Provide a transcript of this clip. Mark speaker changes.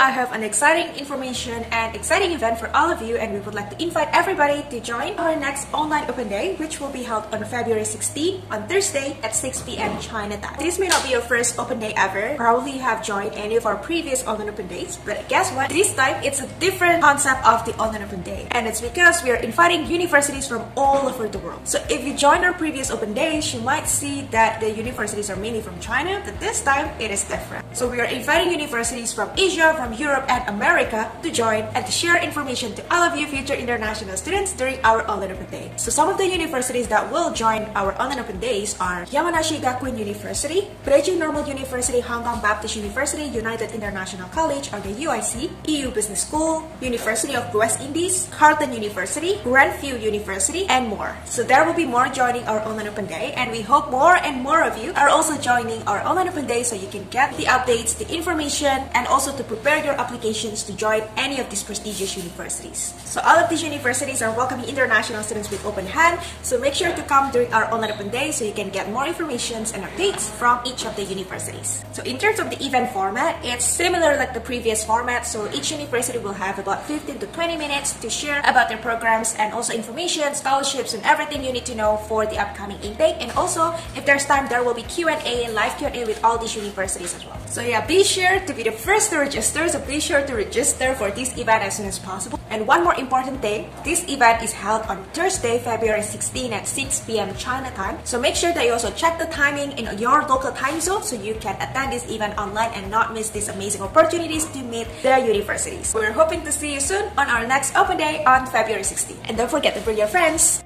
Speaker 1: I have an exciting information and exciting event for all of you and we would like to invite everybody to join our next online open day which will be held on February 16 on Thursday at 6 p.m. China time. This may not be your first open day ever. Probably you have joined any of our previous online open days but guess what? This time it's a different concept of the online open day and it's because we are inviting universities from all over the world. So if you join our previous open days you might see that the universities are mainly from China but this time it is different. So we are inviting universities from Asia, from Europe, and America to join and to share information to all of you future international students during our online open day. So some of the universities that will join our online open days are Yamanashi Gakuin University, Preju Normal University, Hong Kong Baptist University, United International College or the UIC, EU Business School, University of the West Indies, Carleton University, Grand View University, and more. So there will be more joining our online open day and we hope more and more of you are also joining our online open day so you can get the updates, the information, and also to prepare your applications to join any of these prestigious universities. So all of these universities are welcoming international students with open hand, so make sure to come during our online open day so you can get more information and updates from each of the universities. So in terms of the event format, it's similar like the previous format, so each university will have about 15 to 20 minutes to share about their programs and also information, scholarships, and everything you need to know for the upcoming intake. And also, if there's time, there will be Q&A live Q&A with all these universities as well. So yeah, be sure to be the first to register, so be sure to register for this event as soon as possible. And one more important thing, this event is held on Thursday, February 16 at 6 p.m. China time. So make sure that you also check the timing in your local time zone so you can attend this event online and not miss these amazing opportunities to meet their universities. We're hoping to see you soon on our next open day on February 16. And don't forget to bring your friends.